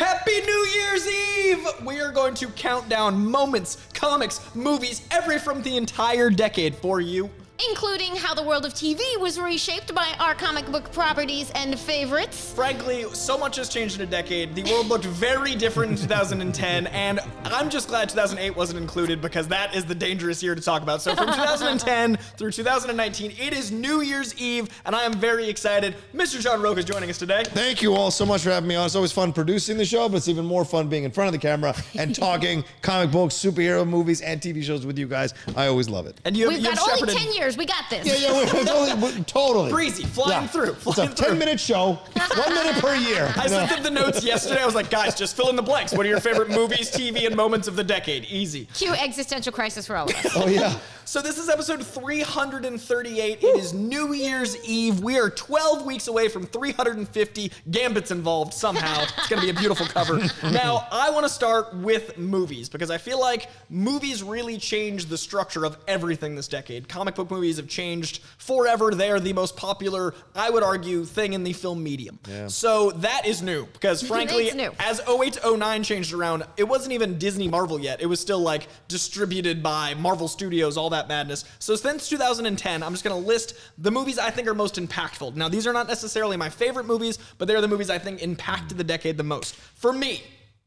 Happy New Year's Eve! We are going to count down moments, comics, movies, every from the entire decade for you. Including how the world of TV was reshaped by our comic book properties and favorites. Frankly, so much has changed in a decade. The world looked very different in 2010, and I'm just glad 2008 wasn't included because that is the dangerous year to talk about. So from 2010 through 2019, it is New Year's Eve, and I am very excited. Mr. John Rocha is joining us today. Thank you all so much for having me on. It's always fun producing the show, but it's even more fun being in front of the camera and talking comic books, superhero movies, and TV shows with you guys. I always love it. And you have, We've you got have only shepherded 10 years. We got this. Yeah, yeah, we're, we're totally, we're totally breezy, flying through, flying it's a through. 10 minute show, one minute per year. I You know? sent them the notes yesterday. I was like, guys, just fill in the blanks. What are your favorite movies, TV, and moments of the decade? Easy. Cue existential crisis for all of us. Oh, yeah. So this is episode 338. It is New Year's Eve. We are 12 weeks away from 350 gambits involved somehow. It's going to be a beautiful cover. Now, I want to start with movies because I feel like movies really changed the structure of everything this decade. Comic book movies have changed forever. They are the most popular, I would argue, thing in the film medium. Yeah. So that is new because frankly, new. as 08 to 09 changed around, it wasn't even Disney Marvel yet. It was still like distributed by Marvel Studios, all that madness. So since 2010, I'm just gonna list the movies I think are most impactful. Now, these are not necessarily my favorite movies, but they're the movies I think impacted the decade the most. For me,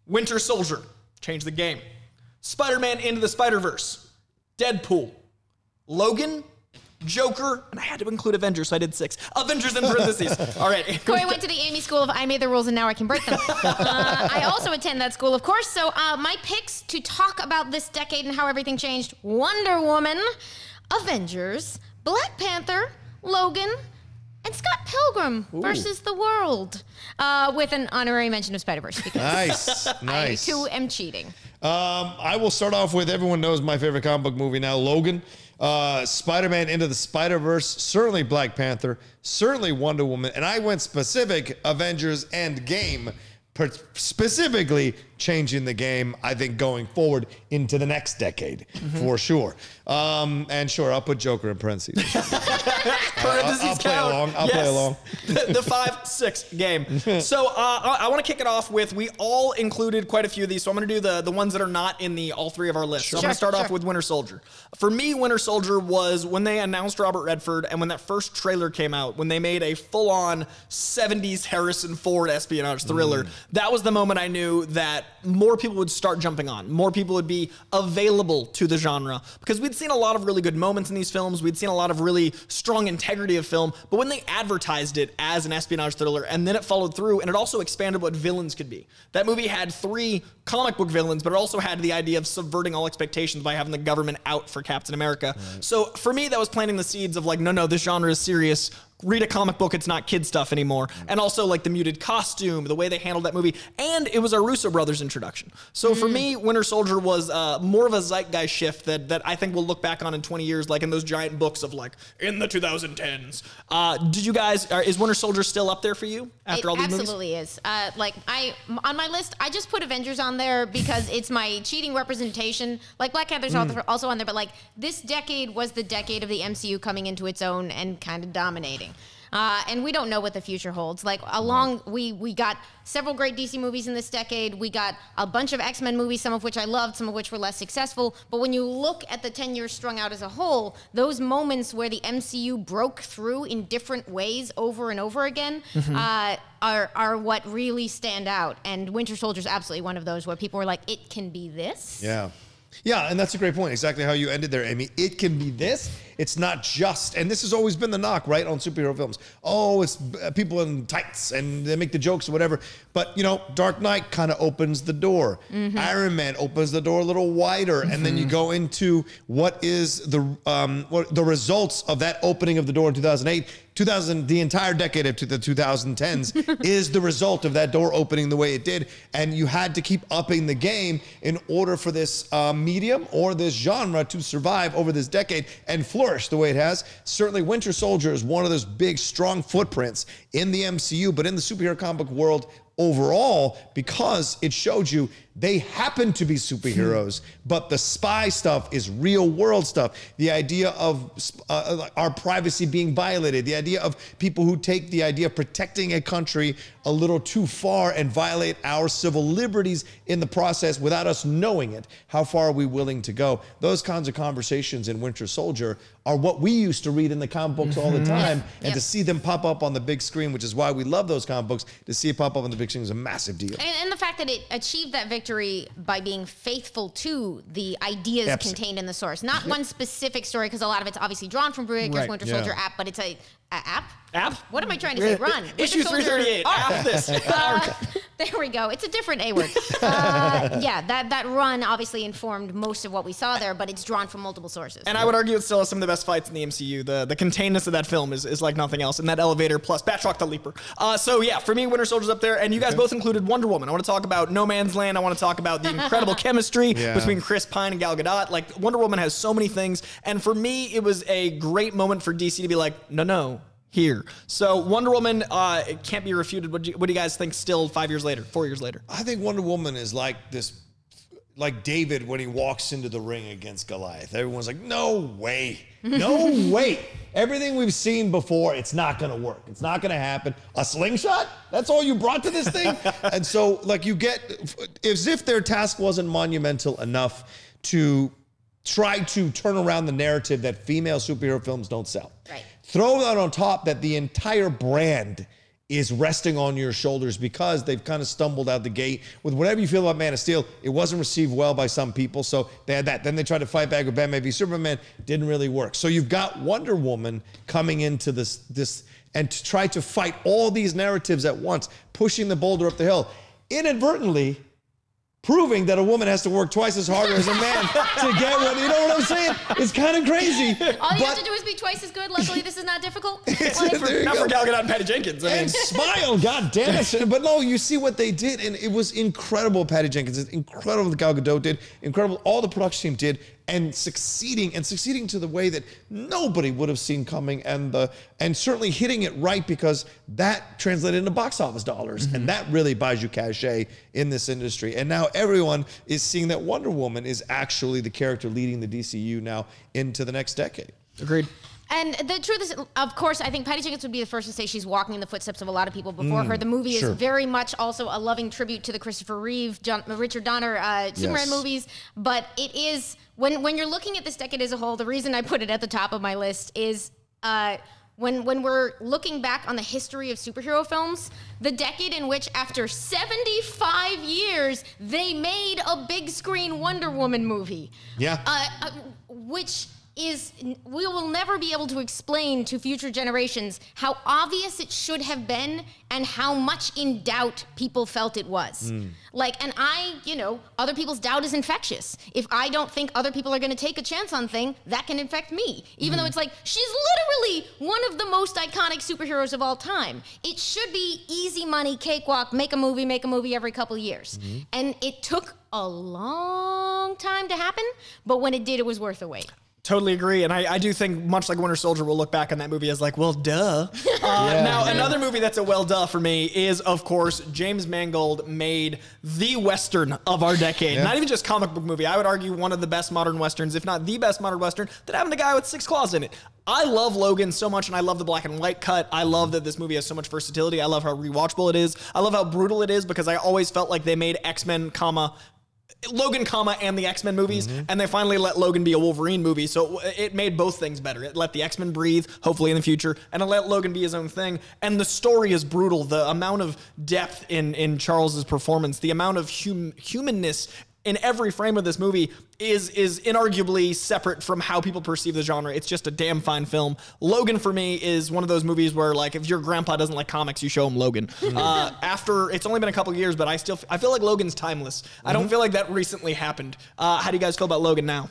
Winter Soldier changed the game. Spider Man Into the Spider Verse, Deadpool, Logan, Joker, and I had to include Avengers, so I did six. Avengers in parentheses. All right. Coy went to the Amy School of I made the rules and now I can break them. Uh, I also attend that school, of course. So uh, my picks to talk about this decade and how everything changed: Wonder Woman, Avengers, Black Panther, Logan. And Scott Pilgrim versus the World, uh, with an honorary mention of Spider Verse because Nice. I too am cheating. Um, I will start off with everyone knows my favorite comic book movie now, Logan. Uh, Spider-Man into the Spider-Verse, certainly Black Panther, certainly Wonder Woman, and I went specific Avengers End Game, per- specifically changing the game. I think going forward into the next decade for sure. Um, and sure, I'll put Joker in parentheses. parentheses I'll play count. along. I'll play along. the, the five six game. So uh, I, I want to kick it off with we all included quite a few of these. So I'm going to do the the ones that are not in the all three of our lists. So I'm going to start off with Winter Soldier. For me, Winter Soldier was when they announced Robert Redford and when that first trailer came out, when they made a full on 70s Harrison Ford espionage thriller. That was the moment I knew that more people would start jumping on. More people would be available to the genre because we'd seen a lot of really good moments in these films. We'd seen a lot of really strong integrity of film. But when they advertised it as an espionage thriller and then it followed through and it also expanded what villains could be. That movie had three comic book villains, but it also had the idea of subverting all expectations by having the government out for Captain America. So for me, that was planting the seeds of like, no, no, this genre is serious read a comic book, it's not kid stuff anymore. And also like the muted costume, the way they handled that movie, and it was our Russo brothers introduction. So for me, Winter Soldier was uh, more of a zeitgeist shift that that I think we'll look back on in 20 years, like in those giant books of like in the 2010s. Uh, did you guys? Are, is Winter Soldier still up there for you after it all these movies? absolutely is. Uh, like I on my list, I just put Avengers on there because it's my cheating representation. Like Black Panther's mm. also- also on there, but like this decade was the decade of the MCU coming into its own and kind of dominating. Uh, and we don't know what the future holds. Like along, we we got several great DC movies in this decade. We got a bunch of X Men movies, some of which I loved, some of which were less successful. But when you look at the ten years strung out as a whole, those moments where the MCU broke through in different ways over and over again uh, are are what really stand out. And Winter Soldier is absolutely one of those where people were like, "It can be this." Yeah. Yeah, and that's a great point. Exactly how you ended there, Amy. It can be this. It's not just, and this has always been the knock, right, on superhero films. Oh, it's uh, people in tights and they make the jokes or whatever. But, you know, Dark Knight kind of opens the door. Iron Man opens the door a little wider. And then you go into what is the um, what the results of that opening of the door in 2008. 2000, the entire decade of to the 2010s is the result of that door opening the way it did. And you had to keep upping the game in order for this uh, medium or this genre to survive over this decade and flourish the way it has. Certainly, Winter Soldier is one of those big, strong footprints in the MCU, but in the superhero comic book world overall because it showed you they happen to be superheroes, but the spy stuff is real world stuff. The idea of uh, our privacy being violated, the idea of people who take the idea of protecting a country a little too far and violate our civil liberties in the process without us knowing it. How far are we willing to go? Those kinds of conversations in Winter Soldier are what we used to read in the comic books all the mm-hmm. time. And Yep. to see them pop up on the big screen, which is why we love those comic books, to see it pop up on the big screen is a massive deal. And, and the fact that it achieved that victory by being faithful to the ideas Absolutely. contained in the source, not one specific story, because a lot of it's obviously drawn from Briggs Right. Winter Yeah. Soldier app, but it's a app. App? What am I trying to say? Run. Issue Winter Soldier 338. art. App this. Uh, there we go. It's a different A word. Uh, yeah, that, that run obviously informed most of what we saw there, but it's drawn from multiple sources. And I would argue it still has some of the best fights in the MCU. The the containedness of that film is, is like nothing else. And that elevator plus Batroc the Leaper. Uh, so yeah, for me, Winter Soldier's up there. And you guys both included Wonder Woman. I want to talk about No Man's Land. I want to talk about the incredible chemistry Yeah. between Chris Pine and Gal Gadot. Like Wonder Woman has so many things. And for me, it was a great moment for DC to be like, no, no. Here, so Wonder Woman, uh, it can't be refuted. What do, you, what do you guys think? Still, five years later, four years later, I think Wonder Woman is like this, like David when he walks into the ring against Goliath. Everyone's like, no way, no way. Everything we've seen before, it's not going to work. It's not going to happen. A slingshot? That's all you brought to this thing? and so, like, you get as if their task wasn't monumental enough to try to turn around the narrative that female superhero films don't sell. Right. Throw that on top that the entire brand is resting on your shoulders because they've kind of stumbled out the gate with whatever you feel about Man of Steel. It wasn't received well by some people, so they had that. Then they tried to fight back with Batman v Superman, didn't really work. So you've got Wonder Woman coming into this this and to try to fight all these narratives at once, pushing the boulder up the hill, inadvertently proving that a woman has to work twice as hard as a man to get what you know what I'm saying? It's kind of crazy. all you have to do is be twice as good. Luckily, this is not difficult. There you not go. for Gal Gadot and Patty Jenkins. I mean, and smile, god damn it. But no, you see what they did, and it was incredible. Patty Jenkins, it's incredible what Gal Gadot did, incredible all the production team did, and succeeding and succeeding to the way that nobody would have seen coming, and the and certainly hitting it right because that translated into box office dollars, and mm-hmm. that really buys you cachet in this industry. And now everyone is seeing that Wonder Woman is actually the character leading the DCU now into the next decade. agreed. And the truth is, of course, I think Patty Jenkins would be the first to say she's walking in the footsteps of a lot of people before her. The movie Mm, sure. is very much also a loving tribute to the Christopher Reeve, John, Richard Donner uh, Superman Yes. movies. But it is when when you're looking at this decade as a whole. The reason I put it at the top of my list is. Uh, when, when we're looking back on the history of superhero films, the decade in which, after 75 years, they made a big screen Wonder Woman movie Yeah. uh, uh, which is we will never be able to explain to future generations how obvious it should have been and how much in doubt people felt it was. Hmm. Like, and I, you know, other people's doubt is infectious. If I don't think other people are going to take a chance on thing, that can infect me. Even though hmm. it's like she's literally one of the most iconic superheroes of all time. It should be easy money, cakewalk, make a movie, make a movie every couple years. Mm-hmm. And it took a long time to happen, but when it did, it was worth the wait. Totally agree, and I, I do think much like Winter Soldier, we'll look back on that movie as like, well, duh. Uh, now, another movie that's a well, duh for me is, of course, James Mangold made the western of our decade. Not even just comic book movie. I would argue one of the best modern westerns, if not the best modern western, that having a guy with six claws in it. I love Logan so much, and I love the black and white cut. I love that this movie has so much versatility. I love how rewatchable it is. I love how brutal it is because I always felt like they made X Men, comma Logan, comma, and the X Men movies, mm-hmm. and they finally let Logan be a Wolverine movie. So it made both things better. It let the X Men breathe, hopefully in the future, and it let Logan be his own thing. And the story is brutal. The amount of depth in in Charles's performance, the amount of hum, humanness in every frame of this movie is is inarguably separate from how people perceive the genre. It's just a damn fine film. Logan for me is one of those movies where like if your grandpa doesn't like comics, you show him Logan. Uh, after it's only been a couple years, but I still I feel like Logan's timeless. I don't feel like that recently happened. Uh, how do you guys feel about Logan now?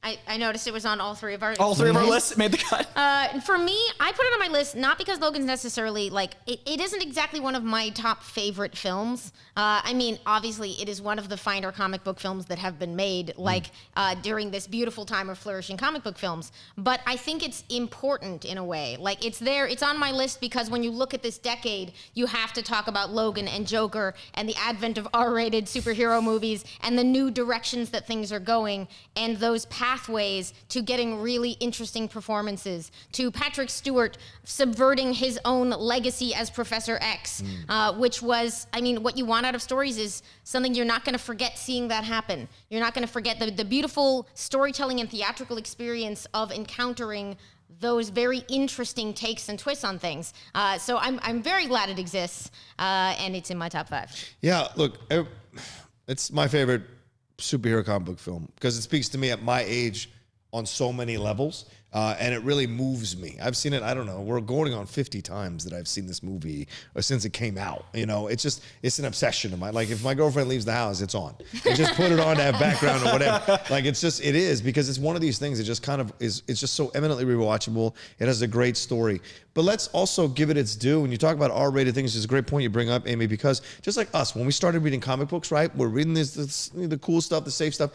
I, I noticed it was on all three of our All three of our lists. lists made the cut. Uh, for me, I put it on my list not because Logan's necessarily like it, it isn't exactly one of my top favorite films. Uh, I mean, obviously, it is one of the finer comic book films that have been made, like uh, during this beautiful time of flourishing comic book films. But I think it's important in a way. Like it's there, it's on my list because when you look at this decade, you have to talk about Logan and Joker and the advent of R-rated superhero movies and the new directions that things are going and those pathways to getting really interesting performances, to Patrick Stewart subverting his own legacy as Professor X, uh, which was, I mean, what you want out of stories is something you're not going to forget seeing that happen. You're not going to forget the, the beautiful storytelling and theatrical experience of encountering those very interesting takes and twists on things. Uh, so I'm, I'm very glad it exists, uh, and it's in my top five. Yeah, look, it's my favorite superhero comic book film because it speaks to me at my age on so many levels. Uh, and it really moves me. I've seen it. I don't know. We're going on 50 times that I've seen this movie or since it came out. You know, it's just it's an obsession of mine. Like if my girlfriend leaves the house, it's on. I just put it on to have background or whatever. Like it's just it is because it's one of these things. that just kind of is. It's just so eminently rewatchable. It has a great story. But let's also give it its due. When you talk about R-rated things, it's a great point you bring up, Amy, because just like us, when we started reading comic books, right? We're reading this, this the cool stuff, the safe stuff.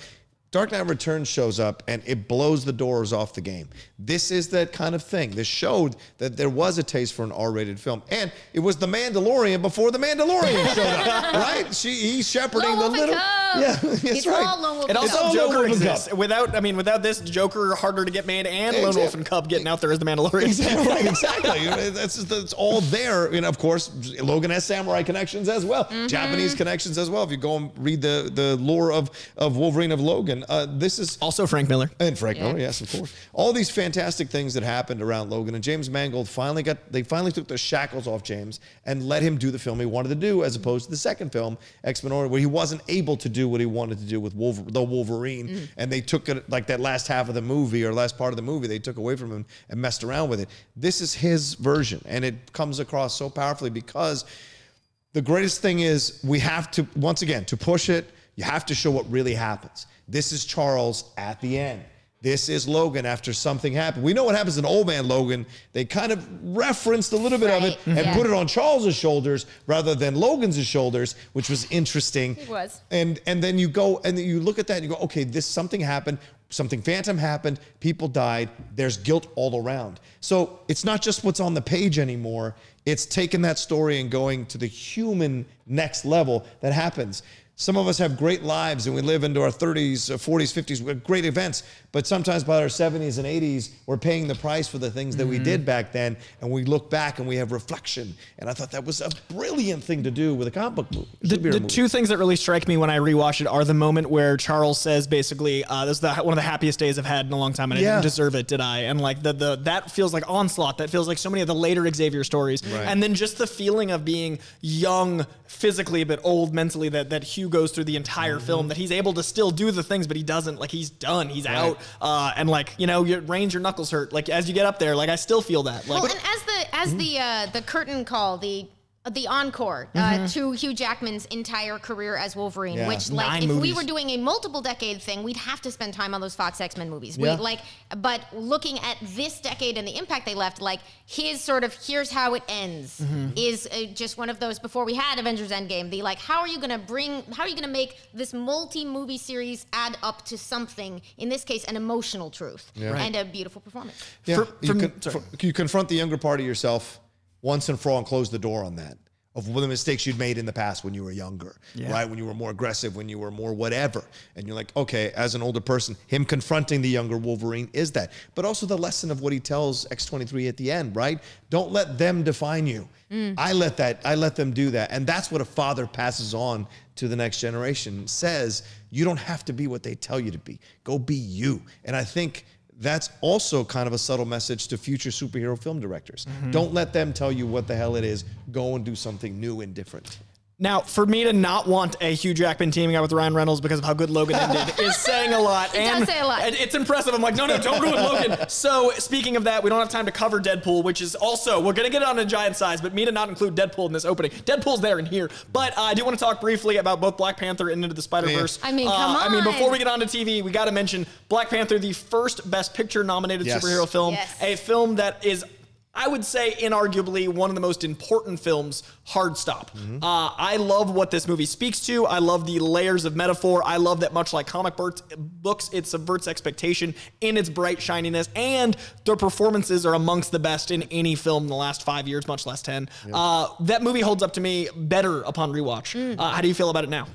Dark Knight Returns shows up and it blows the doors off the game. This is that kind of thing. This showed that there was a taste for an R-rated film, and it was The Mandalorian before The Mandalorian showed up, right? She he's shepherding Lone the Wolf and little, Cub. yeah, that's It's right. all Lone Wolf It and It's also all Cub. Lone Joker Wolf exists. Cub. Without, I mean, without this, Joker harder to get made, and Lone Exactly. Wolf and Cub getting out there as the Mandalorian. Exactly, right, exactly. That's just, that's all there. And of course, Logan has samurai connections as well, Mm-hmm. Japanese connections as well. If you go and read the the lore of of Wolverine of Logan, uh, this is Also, Frank Miller. and Frank Yeah. Miller, yes, of course. All these fantastic things that happened around Logan and James Mangold finally got they finally took the shackles off James and let him do the film he wanted to do, as opposed to the second film, X Men Origins, where he wasn't able to do what he wanted to do with Wolver- the Wolverine, and they took it like that last half of the movie or last part of the movie they took away from him and messed around with it. This is his version, and it comes across so powerfully because the greatest thing is we have to once again to push it you have to show what really happens this is charles at the end. This is logan after something happened. We know what happens in old man logan. They kind of referenced a little bit of it Right, and yeah. put it on charles's shoulders rather than logan's shoulders which was interesting. It was. and and then you go and you look at that and you go okay this something happened. Something phantom happened. People died. There's guilt all around. So it's not just what's on the page anymore. It's taking that story and going to the human next level that happens some of us have great lives and we live into our 30s, uh, 40s, 50s with great events, but sometimes by our 70s and 80s, we're paying the price for the things that we did back then. And we look back and we have reflection. And I thought that was a brilliant thing to do with a comic book movie. The, the movie. two things that really strike me when I rewatch it are the moment where Charles says basically, uh, "This is the, one of the happiest days I've had in a long time, and I didn't deserve it, did I?" And like the the that feels like onslaught. That feels like so many of the later Xavier stories, Right. and then just the feeling of being young physically but old mentally that that Hugh goes through the entire Mm-hmm. film. That he's able to still do the things, but he doesn't. Like he's done. He's out. Uh, and like you know, your range, your knuckles hurt. Like as you get up there, like I still feel that. Like Well, and as the as the uh, the curtain call, the the encore uh, to Hugh Jackman's entire career as Wolverine, Yeah. which like Nine if we were doing a multiple decade thing, we'd have to spend time on those Fox X Men movies. Yeah. We like, but looking at this decade and the impact they left, like his sort of here's how it ends is uh, just one of those. Before we had Avengers Endgame, the like, how are you gonna bring, how are you gonna make this multi movie series add up to something? In this case, an emotional truth and a beautiful performance. Yeah, For- you, from- con- sorry. you confront the younger part of yourself once and for all and close the door on that of the mistakes you'd made in the past when you were younger, right? When you were more aggressive, when you were more whatever. And you're like, okay, as an older person, him confronting the younger Wolverine is that. But also the lesson of what he tells X23 at the end, right? Don't let them define you. Mm. I let that, I let them do that. And that's what a father passes on to the next generation, says, you don't have to be what they tell you to be. Go be you. And I think that's also kind of a subtle message to future superhero film directors. Mm-hmm. Don't let them tell you what the hell it is. Go and do something new and different. Now, for me to not want a Hugh Jackman teaming up with Ryan Reynolds because of how good Logan ended is saying a lot. It does say a lot. and It's impressive. I'm like, no, no, don't ruin Logan. So, speaking of that, we don't have time to cover Deadpool, which is also, we're going to get it on a giant size, but me to not include Deadpool in this opening. Deadpool's there and here. But uh, I do want to talk briefly about both Black Panther and Into the Spider Verse. I mean, come on. I mean, before we get on to TV, we got to mention Black Panther, the first Best Picture nominated Yes. superhero film, Yes. a film that is. I would say, inarguably, one of the most important films, Hard Stop. Mm-hmm. Uh, I love what this movie speaks to. I love the layers of metaphor. I love that, much like comic books, books, it subverts expectation in its bright shininess, and their performances are amongst the best in any film in the last five years, much less 10. Uh, that movie holds up to me better upon rewatch. Mm. Uh, how do you feel about it now?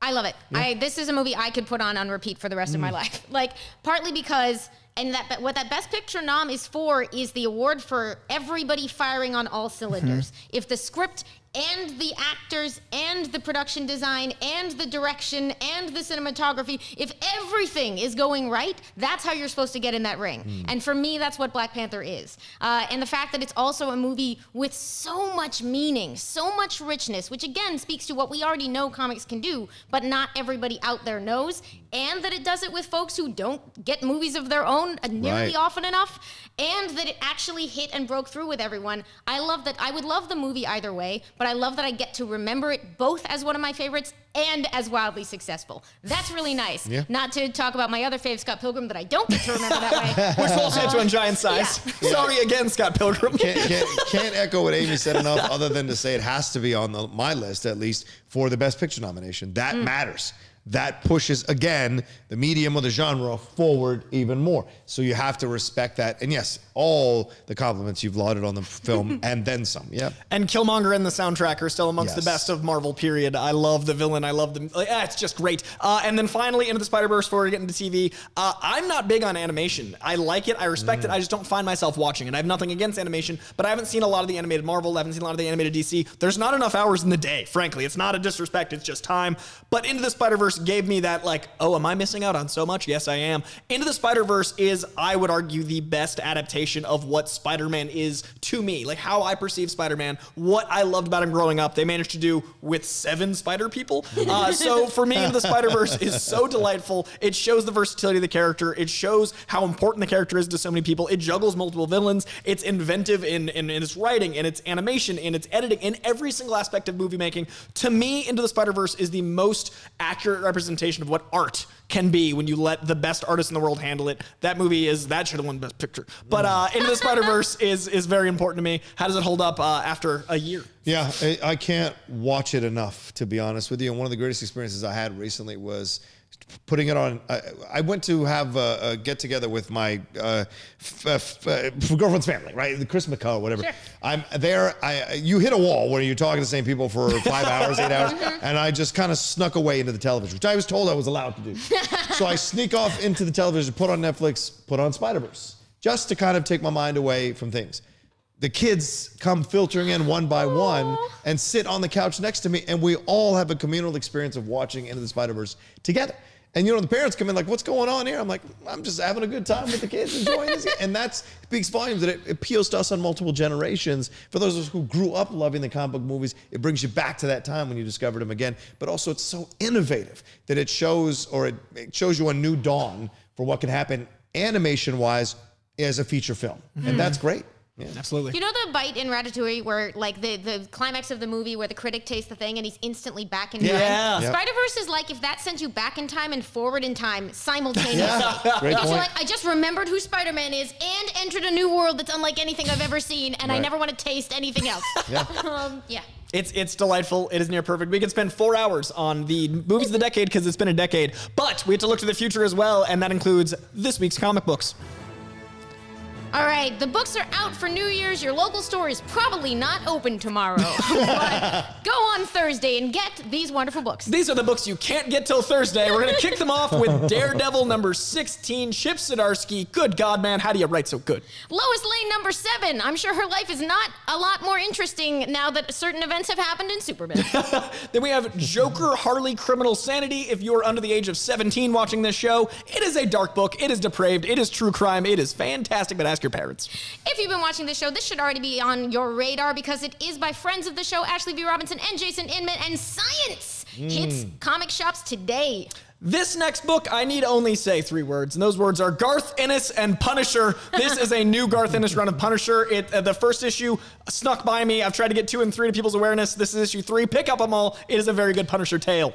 I love it. I this is a movie I could put on on repeat for the rest of Mm. my life. Like partly because and that what that best picture nom is for is the award for everybody firing on all cylinders. Mm-hmm. If the script and the actors and the production design and the direction and the cinematography, if everything is going right, that's how you're supposed to get in that ring. Mm. And for me, that's what Black Panther is. Uh, and the fact that it's also a movie with so much meaning, so much richness, which again speaks to what we already know comics can do, but not everybody out there knows, and that it does it with folks who don't get movies of their own uh, nearly Right. often enough, and that it actually hit and broke through with everyone. I love that. I would love the movie either way, but I love that I get to remember it both as one of my favorites and as wildly successful. That's really nice. Yeah. Not to talk about my other fave, Scott Pilgrim, that I don't get to remember that way. We're supposed to get to in giant size. Sorry again, Scott Pilgrim. can't, can't, can't echo what Amy said enough, other than to say it has to be on the, my list at least for the Best Picture nomination. That mm. matters. That pushes again the medium or the genre forward even more. So you have to respect that. And yes, all the compliments you've lauded on the film and then some. Yeah. And Killmonger and the soundtrack are still amongst the best of Marvel. Period. I love the villain. I love the. like, ah, it's just great. Uh, and then finally, into the Spider Verse before we get into TV. Uh, I'm not big on animation. I like it. I respect it. I just don't find myself watching it. I have nothing against animation, but I haven't seen a lot of the animated Marvel. I haven't seen a lot of the animated DC. There's not enough hours in the day. Frankly, it's not a disrespect. It's just time. But Into the Spider Verse gave me that like, oh, am I missing out on so much? Yes, I am. Into the Spider Verse is, I would argue, the best adaptation of what Spider Man is to me. Like how I perceive Spider Man, what I loved about him growing up. They managed to do with seven spider people. Uh, so for me, Into the Spider Verse is so delightful. It shows the versatility of the character. It shows how important the character is to so many people. It juggles multiple villains. It's inventive in, in, in its writing, in its animation, in its editing, in every single aspect of movie making. To me, Into the Spider Verse is the most accurate representation of what art can be when you let the best artist in the world handle it. That movie is that should have won Best Picture. But uh, Into the Spider Verse is is very important to me. How does it hold up uh, after a year? Yeah, I, I can't watch it enough, to be honest with you. And one of the greatest experiences I had recently was putting it on. I, I went to have a, a get together with my uh, f- f- uh, girlfriend's family, right? The Chris McCall, whatever. Sure. I'm there. I you hit a wall where you're talking to the same people for five hours, eight hours, and I just kind of snuck away into the television, which I was told I was allowed to do. so I sneak off into the television, put on Netflix, put on Spider Verse, just to kind of take my mind away from things the kids come filtering in one by one and sit on the couch next to me, and we all have a communal experience of watching Into the Spider Verse together. And you know, the parents come in like, "What's going on here?" I'm like, "I'm just having a good time with the kids, enjoying this." And that speaks volumes that it appeals to us on multiple generations. For those of us who grew up loving the comic book movies, it brings you back to that time when you discovered them again. But also, it's so innovative that it shows, or it, it shows you a new dawn for what can happen animation-wise as a feature film, and mm-hmm. that's great. Yeah. Absolutely. You know the bite in Ratatouille where like the, the climax of the movie where the critic tastes the thing and he's instantly back in Yeah. time? Yep. Spider Verse is like if that sent you back in time and forward in time simultaneously. Yeah, great Because you're point. like, I just remembered who Spider Man is and entered a new world that's unlike anything I've ever seen, and I never want to taste anything else. Yeah. um, yeah. It's it's delightful. It is near perfect. We could spend four hours on the movies of the decade because it's been a decade. But we have to look to the future as well, and that includes this week's comic books. All right, the books are out for New Year's. Your local store is probably not open tomorrow. but go on Thursday and get these wonderful books. These are the books you can't get till Thursday. We're gonna kick them off with Daredevil number 16, Chip Zdarsky. Good God, man, how do you write so good? Lois Lane number seven. I'm sure her life is not a lot more interesting now that certain events have happened in Superman. Then we have Joker Harley Criminal Sanity. If you are under the age of 17 watching this show, it is a dark book. It is depraved. It is true crime. It is fantastic, but ask your parents. If you've been watching this show, this should already be on your radar because it is by friends of the show, Ashley V. Robinson and Jason Inman, and Science hits comic shops today. This next book, I need only say three words, and those words are Garth Ennis and Punisher. This is a new Garth Ennis run of Punisher. It uh, the first issue snuck by me. I've tried to get two and three to people's awareness. This is issue three. Pick up them all. It is a very good Punisher tale.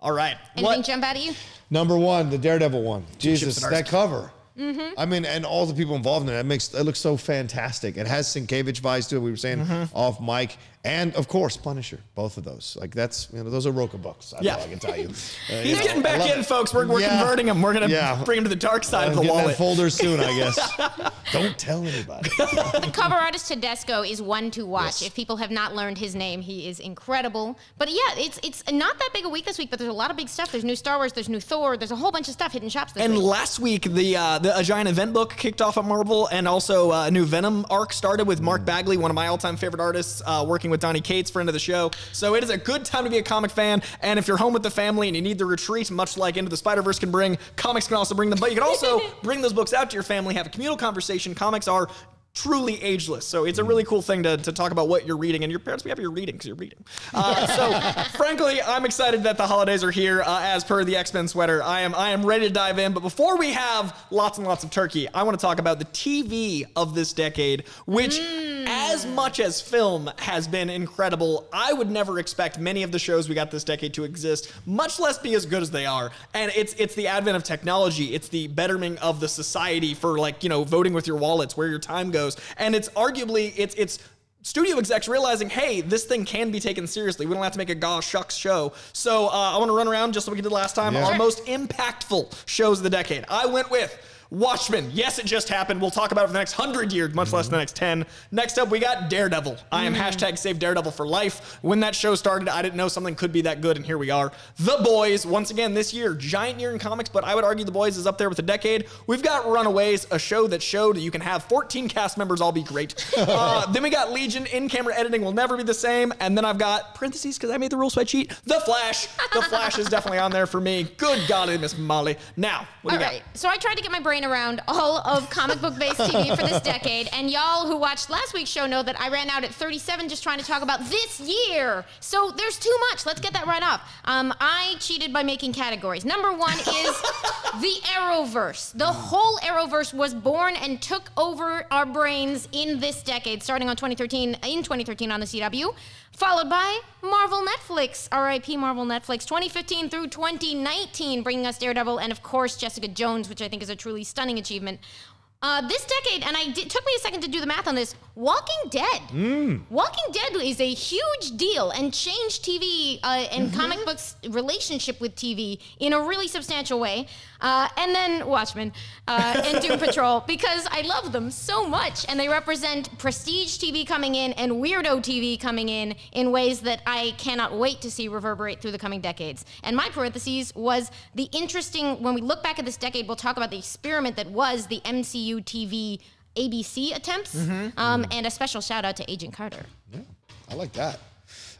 All right. Anything What- jump out at you? Number one, the Daredevil one. Jesus, that cover. Mm-hmm. I mean, and all the people involved in it, it makes it looks so fantastic. It has Sienkiewicz vibes to it. We were saying Mm-hmm. off mic, and of course Punisher. Both of those, like that's you know, those are Rocha books. That's Yeah. all I can tell you. Uh, you He's know, getting I back in, it. folks. We're, we're Yeah. converting him. We're gonna Yeah. bring him to the dark side I'm of the getting wallet. that folder soon, I guess. Don't tell anybody. The cover artist Tedesco is one to watch. Yes. If people have not learned his name, he is incredible. But yeah, it's it's not that big a week this week, but there's a lot of big stuff. There's new Star Wars, there's new Thor, there's a whole bunch of stuff hidden shops this And week. last week, the uh, the a giant event book kicked off at Marvel, and also uh, a new Venom arc started with Mark Bagley, one of my all-time favorite artists, uh, working with Donny Cates, friend of the show. So it is a good time to be a comic fan. And if you're home with the family and you need the retreat, much like Into the Spider Verse can bring, comics can also bring them. But you can also bring those books out to your family, have a communal conversation. Comics are truly ageless. So it's a really cool thing to, to talk about what you're reading, and your parents will be happy you're reading because you're reading. Uh, so, frankly, I'm excited that the holidays are here. Uh, as per the X Men sweater, I am I am ready to dive in. But before we have lots and lots of turkey, I want to talk about the TV of this decade, which, as much as film has been incredible, I would never expect many of the shows we got this decade to exist, much less be as good as they are. And it's it's the advent of technology. It's the betterment of the society for like you know voting with your wallets, where your time goes, and it's arguably it's it's studio execs realizing, hey, this thing can be taken seriously. We don't have to make a gosh shucks show. So uh, I want to run around just like we did last time. Yeah. Our most impactful shows of the decade. I went with. Watchmen. Yes, it just happened. We'll talk about it for the next hundred years, much less the next ten. Next up, we got Daredevil. I am hashtag save Daredevil for life. When that show started, I didn't know something could be that good, and here we are. The Boys, once again this year, giant year in comics, but I would argue The Boys is up there with a decade. We've got Runaways, a show that showed you can have 14 cast members all be great. uh, then we got Legion. In-camera editing will never be the same. And then I've got parentheses because I made the rules spreadsheet. sheet. The Flash. The Flash is definitely on there for me. Good golly, Miss Molly. Now, what do All you right. So I tried to get my brain around all of comic book based TV for this decade. And y'all who watched last week's show know that I ran out at 37 just trying to talk about this year. So there's too much. Let's get that right off. Um, I cheated by making categories. Number one is the Arrowverse. The whole Arrowverse was born and took over our brains in this decade, starting on 2013, in 2013 on the CW. Followed by Marvel Netflix, RIP Marvel Netflix, 2015 through 2019, bringing us Daredevil and, of course, Jessica Jones, which I think is a truly stunning achievement. Uh, this decade, and I did, took me a second to do the math on this. Walking Dead. Walking Dead is a huge deal and changed TV uh, and comic books' relationship with TV in a really substantial way. Uh, and then Watchmen uh, and Doom Patrol because I love them so much, and they represent prestige TV coming in and weirdo TV coming in in ways that I cannot wait to see reverberate through the coming decades. And my parentheses was the interesting. When we look back at this decade, we'll talk about the experiment that was the MCU TV ABC attempts, um, and a special shout out to Agent Carter. Yeah, I like that.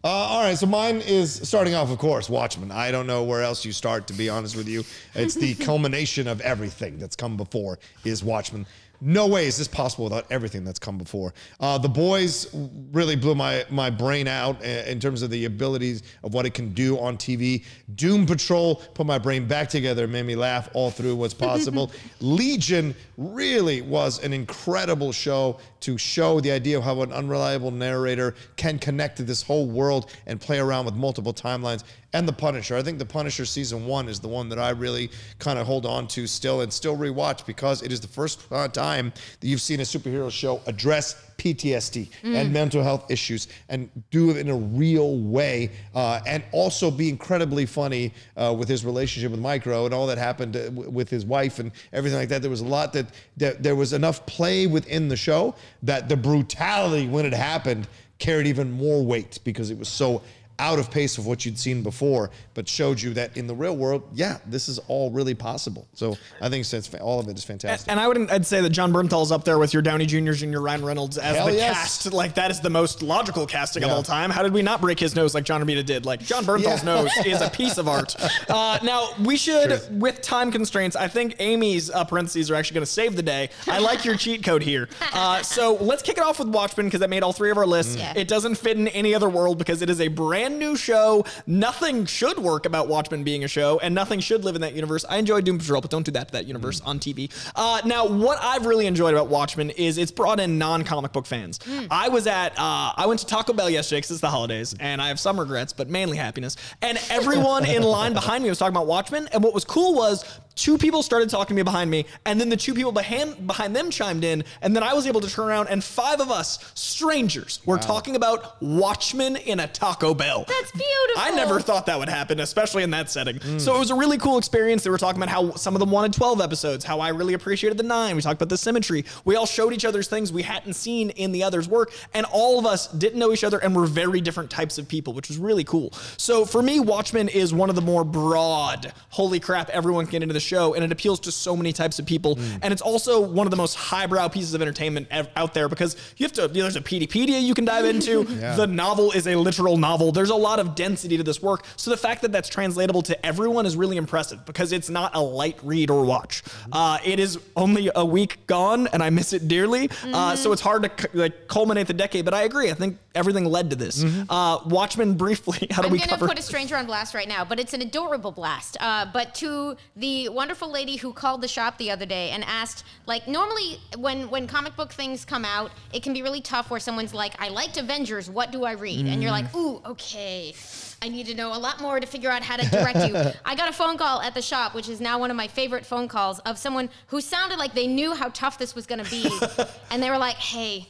Uh, all right, so mine is starting off, of course, Watchmen. I don't know where else you start, to be honest with you. It's the culmination of everything that's come before is Watchmen. No way is this possible without everything that's come before. Uh, the boys really blew my my brain out in terms of the abilities of what it can do on TV. Doom Patrol put my brain back together, made me laugh all through what's possible. Legion really was an incredible show to show the idea of how an unreliable narrator can connect to this whole world and play around with multiple timelines. And The Punisher. I think The Punisher season one is the one that I really kind of hold on to still and still rewatch because it is the first uh, time that you've seen a superhero show address PTSD and mental health issues and do it in a real way uh, and also be incredibly funny uh, with his relationship with Micro and all that happened uh, with his wife and everything like that. There was a lot that, that there was enough play within the show that the brutality when it happened carried even more weight because it was so out of pace of what you'd seen before, but showed you that in the real world, yeah, this is all really possible. So I think since all of it is fantastic. And I would I'd say that Jon Bernthal's up there with your Downey Juniors and your Ryan Reynolds as Hell the yes. cast. Like that is the most logical casting of all time. How did we not break his nose like John Romita did? Like Jon Bernthal's Yeah. nose is a piece of art. Uh, now we should, with time constraints, I think Amy's uh, parentheses are actually going to save the day. I like your cheat code here. Uh, so let's kick it off with Watchmen because that made all three of our lists. Yeah. It doesn't fit in any other world because it is a brand new show. Nothing should work about Watchmen being a show, and nothing should live in that universe. I enjoy Doom Patrol, but don't do that to that universe on TV. Uh, now, what I've really enjoyed about Watchmen is it's brought in non-comic book fans. I was at, uh, I went to Taco Bell yesterday because it's the holidays, and I have some regrets, but mainly happiness. And everyone in line behind me was talking about Watchmen, and what was cool was two people started talking to me behind me, and then the two people behind behind them chimed in, and then I was able to turn around, and five of us, strangers, were talking about Watchmen in a Taco Bell. That's beautiful. I never thought that would happen, especially in that setting. Mm. So it was a really cool experience. They were talking about how some of them wanted 12 episodes, how I really appreciated the nine. We talked about the symmetry. We all showed each other's things we hadn't seen in the other's work, and all of us didn't know each other and were very different types of people, which was really cool. So for me, Watchmen is one of the more broad, holy crap, everyone can get into the show, and it appeals to so many types of people. Mm. And it's also one of the most highbrow pieces of entertainment ev- out there because you have to, you know, there's a Peteypedia you can dive into. Yeah. The novel is a literal novel. There's a lot of density to this work. So the fact that that's translatable to everyone is really impressive because it's not a light read or watch. Uh, it is only a week gone, and I miss it dearly. Uh, so it's hard to like culminate the decade. But I agree. I think everything led to this. Uh, Watchmen, briefly. How do I'm we gonna put a stranger on blast right now, but it's an adorable blast. Uh, but to the wonderful lady who called the shop the other day and asked, like, normally when when comic book things come out, it can be really tough where someone's like, "I liked Avengers. What do I read?" And you're like, "Ooh, okay." I need to know a lot more to figure out how to direct you. I got a phone call at the shop, which is now one of my favorite phone calls, of someone who sounded like they knew how tough this was going to be. and they were like, hey,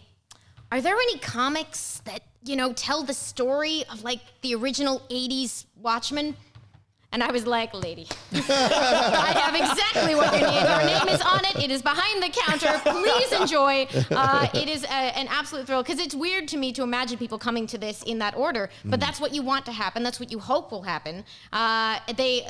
are there any comics that, you know, tell the story of like the original 80s Watchmen? And I was like, lady, I have exactly what you need. Your name is on it. It is behind the counter. Please enjoy. Uh, it is a, an absolute thrill because it's weird to me to imagine people coming to this in that order, but that's what you want to happen. That's what you hope will happen. Uh, they.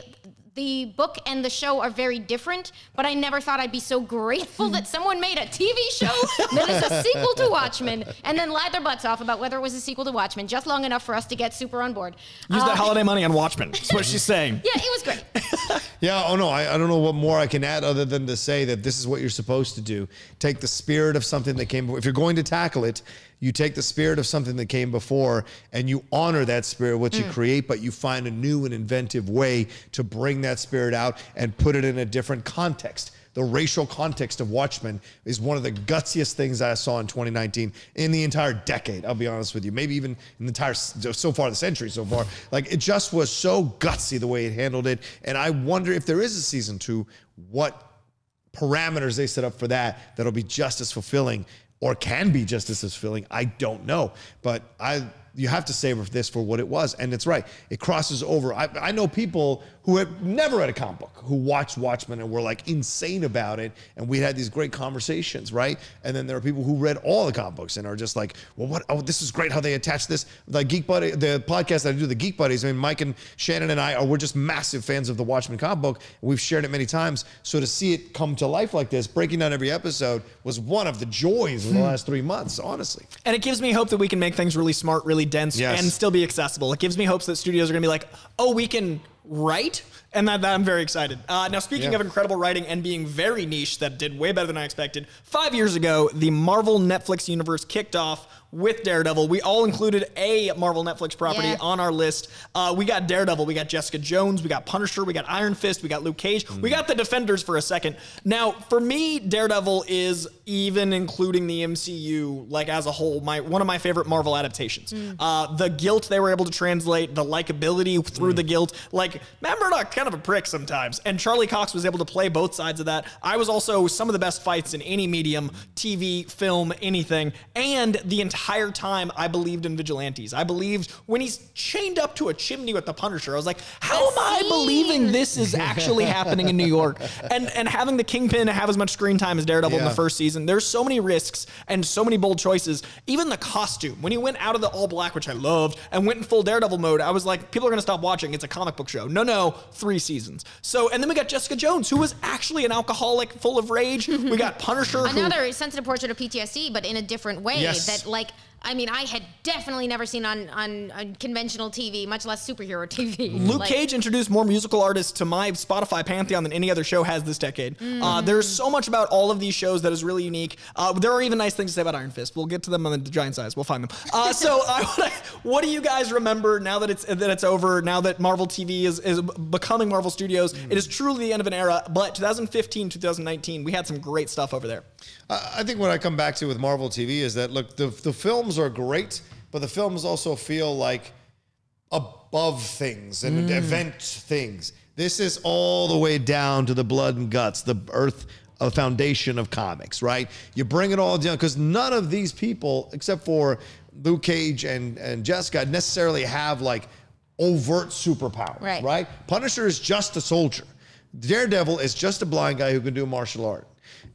The book and the show are very different, but I never thought I'd be so grateful that someone made a TV show that is a sequel to Watchmen and then lied their butts off about whether it was a sequel to Watchmen just long enough for us to get super on board. Use Uh, that holiday money on Watchmen. That's what she's saying. Yeah, it was great. Yeah, oh no, I, I don't know what more I can add other than to say that this is what you're supposed to do. Take the spirit of something that came before. If you're going to tackle it, you take the spirit of something that came before and you honor that spirit, what you mm. create, but you find a new and inventive way to bring that spirit out and put it in a different context. The racial context of Watchmen is one of the gutsiest things I saw in 2019 in the entire decade. I'll be honest with you. Maybe even in the entire, so far, the century so far. Like it just was so gutsy the way it handled it. And I wonder if there is a season two, what parameters they set up for that that'll be just as fulfilling or can be just as fulfilling. I don't know. But I you have to savor this for what it was. And it's right. It crosses over. I, I know people who had never read a comic book who watched Watchmen and were like insane about it. And we had these great conversations, right? And then there are people who read all the comic books and are just like, well, what? Oh, this is great how they attach this. Like Geek Buddy, the podcast that I do, the Geek Buddies. I mean, Mike and Shannon and I are we're just massive fans of the Watchmen comic book. We've shared it many times. So to see it come to life like this, breaking down every episode, was one of the joys of the hmm. last three months, honestly. And it gives me hope that we can make things really smart, really dense, Yes. and still be accessible. It gives me hopes that studios are going to be like, oh, we can write. And that, that I'm very excited. Uh, now, speaking Yeah. of incredible writing and being very niche, that did way better than I expected. Five years ago, the Marvel Netflix universe kicked off with Daredevil. We all included a Marvel Netflix property Yeah. on our list. Uh, we got Daredevil, we got Jessica Jones, we got Punisher, we got Iron Fist, we got Luke Cage, we got the Defenders for a second. Now, for me, Daredevil is even including the MCU, like as a whole, my one of my favorite Marvel adaptations. Uh, the guilt they were able to translate, the likability through the guilt. Like Matt Murdock, kind of a prick sometimes, and Charlie Cox was able to play both sides of that. I was also some of the best fights in any medium, TV, film, anything, and the entire entire time I believed in vigilantes. I believed when he's chained up to a chimney with the Punisher. I was like, how am I believing this is actually happening in New York? And and having the Kingpin have as much screen time as Daredevil in the first season. There's so many risks and so many bold choices. Even the costume when he went out of the all black, which I loved, and went in full Daredevil mode, I was like, people are gonna stop watching. It's a comic book show. No, no, three seasons. So and then we got Jessica Jones, who was actually an alcoholic, full of rage. We got Punisher, who Another sensitive portrait of PTSD, but in a different way. Yes. That like. I mean, I had definitely never seen on, on, on conventional TV, much less superhero TV. Luke Like, Cage introduced more musical artists to my Spotify pantheon than any other show has this decade. Uh, Mm. there's so much about all of these shows that is really unique. Uh, there are even nice things to say about Iron Fist. We'll get to them on the giant size. We'll find them. Uh, so, I, what do you guys remember now that it's that it's over? Now that Marvel TV is is becoming Marvel Studios, Mm. it is truly the end of an era. But 2015, 2019, we had some great stuff over there. I I think what I come back to with Marvel TV is that look, the the films are great, but the films also feel like above things and mm. event things. This is all the way down to the blood and guts, the earth, a foundation of comics, right? You bring it all down because none of these people, except for Luke Cage and and Jessica, necessarily have like overt superpowers, Right. right? Punisher is just a soldier. Daredevil is just a blind guy who can do martial art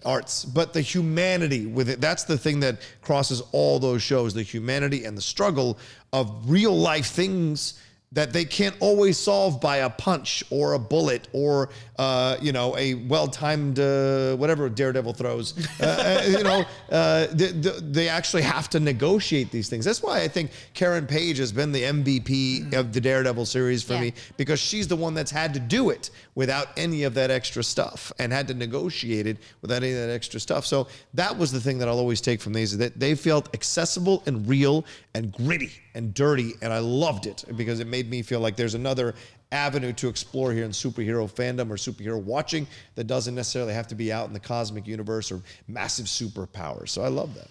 arts but the humanity with it. That's the thing that crosses all those shows the humanity and the struggle of real life things that they can't always solve by a punch or a bullet or uh, you know a well-timed uh, whatever Daredevil throws. Uh, uh, you know uh, they, they actually have to negotiate these things. That's why I think Karen Page has been the MVP of the Daredevil series for Yeah. me because she's the one that's had to do it without any of that extra stuff and had to negotiate it without any of that extra stuff. So that was the thing that I'll always take from these that they felt accessible and real and gritty and dirty. And I loved it because it made me feel like there's another avenue to explore here in superhero fandom or superhero watching that doesn't necessarily have to be out in the cosmic universe or massive superpowers. So I love that.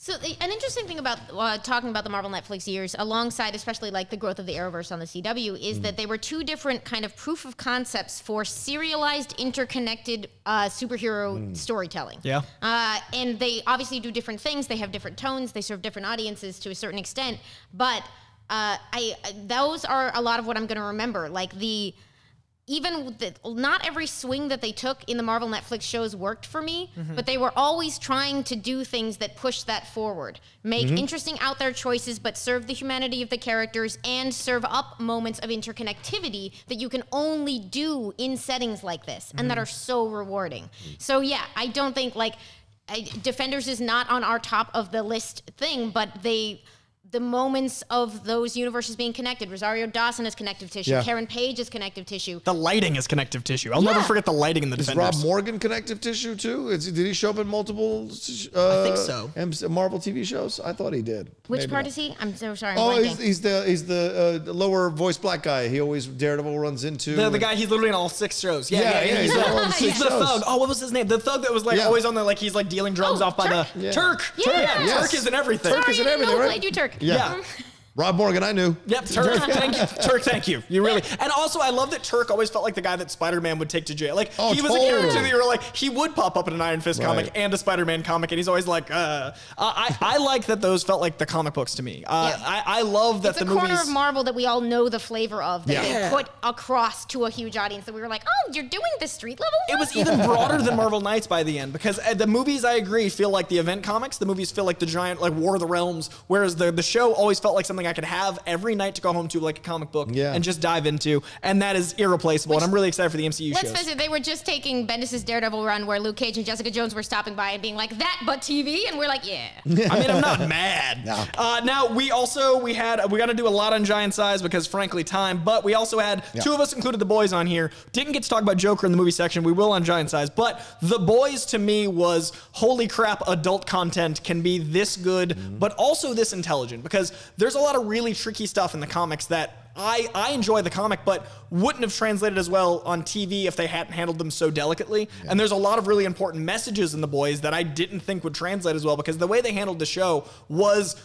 So the, an interesting thing about uh, talking about the Marvel Netflix years, alongside especially like the growth of the Arrowverse on the CW, is that they were two different kind of proof of concepts for serialized, interconnected uh, superhero storytelling. Yeah. Uh, and they obviously do different things. They have different tones. They serve different audiences to a certain extent. But uh, I uh, those are a lot of what I'm going to remember. Like the even the, not every swing that they took in the Marvel Netflix shows worked for me, mm-hmm. but they were always trying to do things that push that forward, make mm-hmm. interesting out there choices, but serve the humanity of the characters and serve up moments of interconnectivity that you can only do in settings like this and that mm-hmm. are so rewarding. So yeah, I don't think like I, Defenders is not on our top of the list thing, but they. The moments of those universes being connected. Rosario Dawson is connective tissue. Yeah. Karen Page is connective tissue. The lighting is connective tissue. I'll never forget the lighting in the Is Defenders. Rob Morgan connective tissue too? Is, did he show up in multiple uh, I think so. MC Marvel TV shows? I thought he did. Which Maybe part not. is he? I'm so sorry. I'm Oh, he's, he's the he's the, uh, the lower voice black guy. He always Daredevil runs into. The, the guy, he's literally in all six shows. Yeah, Yeah, yeah, yeah, he's, he's the, in all he's six the shows. thug. Oh, what was his name? The thug that was like Yeah. always on the like he's like dealing drugs Oh, off by Turk. the Yeah. Turk. Yeah. Turk, Yes. Turk is in everything. Turk is in I didn't know everything, right? played you, Turk. Yeah. Rob Morgan, I knew. Yep, Turk. thank you, Turk. Thank you. You really. And also, I love that Turk always felt like the guy that Spider-Man would take to jail. Like Oh, he was a character that you were like he would pop up in an Iron Fist comic Right. and a Spider-Man comic, and he's always like, uh, I I like that those felt like the comic books to me. Uh, Yeah. I I love that It's the a corner movies. of Marvel that we all know the flavor of that Yeah. they put across to a huge audience that we were like, oh, you're doing the street level. It was even broader than Marvel Knights by the end because uh, the movies, I agree, feel like the event comics. The movies feel like the giant, like War of the Realms, whereas the, the show always felt like something I could have every night to go home to, like a comic book, Yeah. and just dive into. And that is irreplaceable. and I'm really excited for the MCU Let's shows. face it, they were just taking Bendis' Daredevil run where Luke Cage and Jessica Jones were stopping by and being like, that but TV? And we're like, yeah. I mean, I'm not mad. No. Uh, now we also we had we got to do a lot on Giant Size because frankly time, but we also had Yeah. two of us included the boys on here. Didn't get to talk about Joker in the movie section. We will on Giant Size, but the boys to me was holy crap. Adult content can be this good, Mm-hmm. but also this intelligent because there's a lot of really tricky stuff in the comics that. I, I enjoy the comic, but wouldn't have translated as well on TV if they hadn't handled them so delicately. And there's a lot of really important messages in the boys that I didn't think would translate as well because the way they handled the show was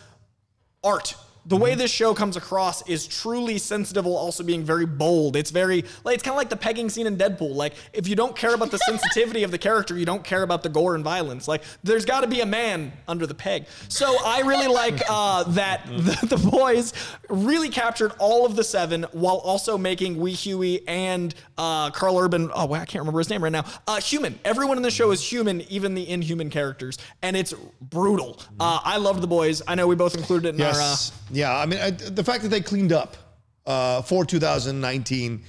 art. The way this show comes across is truly sensitive while also being very bold. It's very like it's kind of like the pegging scene in Deadpool. Like if you don't care about the sensitivity of the character, you don't care about the gore and violence. Like there's got to be a man under the peg. So I really like uh, that the, the boys really captured all of the seven while also making Wee Hughie and uh, Karl Urban. Oh, well, I can't remember his name right now. Uh, human. Everyone in the show is human, even the inhuman characters, and it's brutal. Uh, I loved the boys. I know we both included it in our. Yeah. I mean, I, the fact that they cleaned up uh, for 2019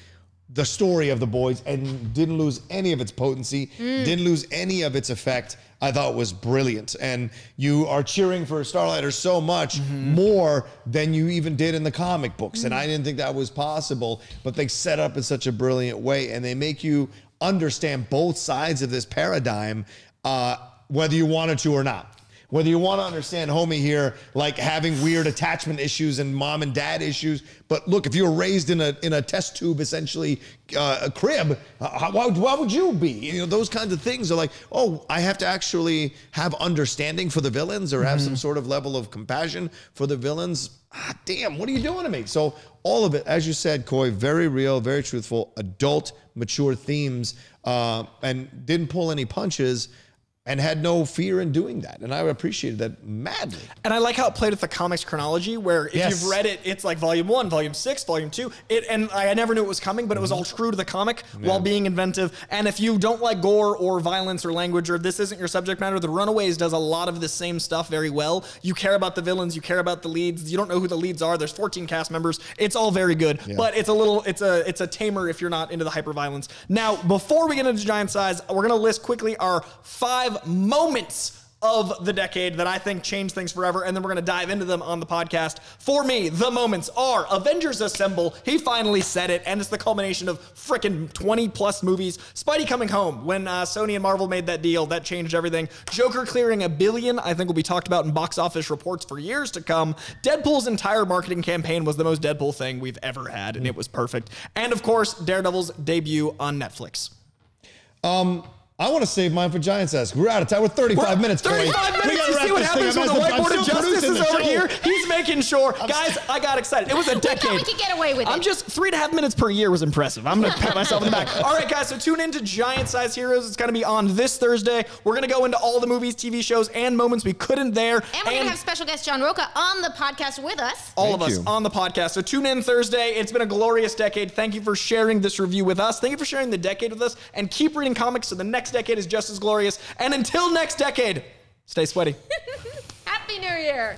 the story of the boys and didn't lose any of its potency, didn't lose any of its effect, I thought was brilliant. And you are cheering for Starlighter so much more than you even did in the comic books. And I didn't think that was possible, but they set up in such a brilliant way and they make you understand both sides of this paradigm, uh, whether you wanted to or not whether you want to understand homie here like having weird attachment issues and mom and dad issues but look if you were raised in a in a test tube essentially uh, a crib uh, how, why, would- why would you be? You know those kinds of things are like oh i have to actually have understanding for the villains or have some sort of level of compassion for the villains. Ah, damn what are you doing to me? So all of it as you said coy very real very truthful adult mature themes uh, and didn't pull any punches and had no fear in doing that. And I appreciated that madly. And I like how it played with the comics chronology, where if Yes. you've read it, it's like volume one, volume six, volume two. It and I never knew it was coming, but it was all Mm-hmm. true to the comic while being inventive. And if you don't like gore or violence or language, or this isn't your subject matter, The Runaways does a lot of the same stuff very well. You care about the villains, you care about the leads. You don't know who the leads are. There's 14 cast members. It's all very good, but it's a little, it's a, it's a tamer if you're not into the hyper violence. Now, before we get into giant size, we're gonna list quickly our five moments of the decade that I think changed things forever, and then we're gonna dive into them on the podcast. For me, the moments are Avengers Assemble. He finally said it, and it's the culmination of frickin' 20 plus movies. Spidey coming home when uh, Sony and Marvel made that deal, that changed everything. Joker clearing a billion, I think will be talked about in box office reports for years to come. Deadpool's entire marketing campaign was the most Deadpool thing we've ever had, and it was perfect. And of course, Daredevil's debut on Netflix. I want to save mine for Giants Size. We're out of time. We're 35 minutes. Coy. 35 We minutes. gotta You see what happens when the whiteboard of justice is over show. here? He's making sure. Guys, I got excited. It was a decade. we could get away with it. I'm it. just three and a half minutes per year was impressive. I'm gonna pat myself in the back. All right, guys. So tune in to Giant Size Heroes. It's gonna be on this Thursday. We're gonna go into all the movies, TV shows, and moments we couldn't there. And we're gonna have special guest John Rocha on the podcast with us. all of us you. on the podcast. So tune in Thursday. It's been a glorious decade. Thank you for sharing this review with us. Thank you for sharing the decade with us. And keep reading comics so the next decade is just as glorious. And until next decade, stay sweaty. Happy New Year!